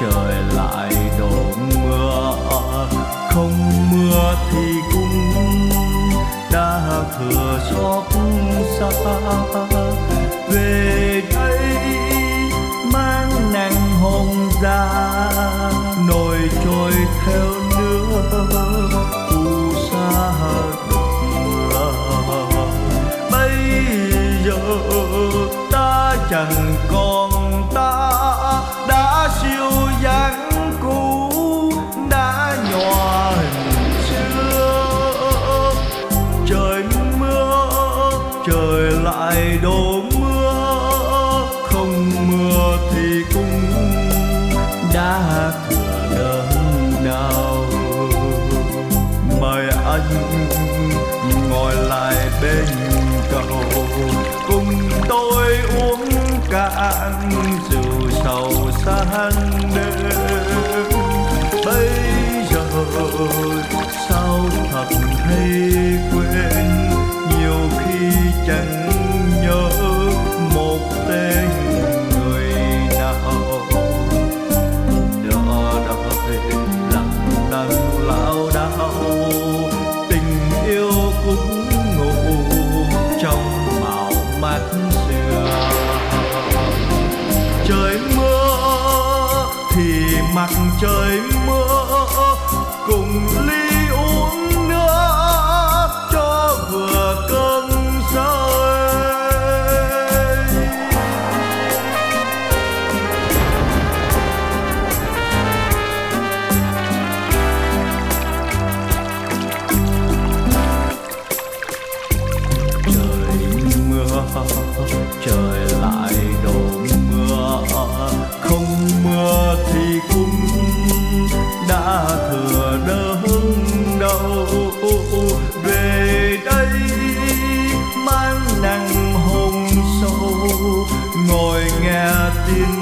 trời lại đổ mưa. Không mưa thì cũng đã thừa xót xa. Về đây mang nắng hồng ra, nổi trôi theo nước phù sa đục mưa. Bây giờ ta chẳng còn lại đổ mưa, không mưa thì cũng đã thừa đớn nào. Mời anh ngồi lại bên cầu cùng tôi uống cạn rượu sầu xanh trời mưa, cùng ly uống nước cho vừa cơn say trời mưa, trời lại đổ mưa, không mưa thì cũng you.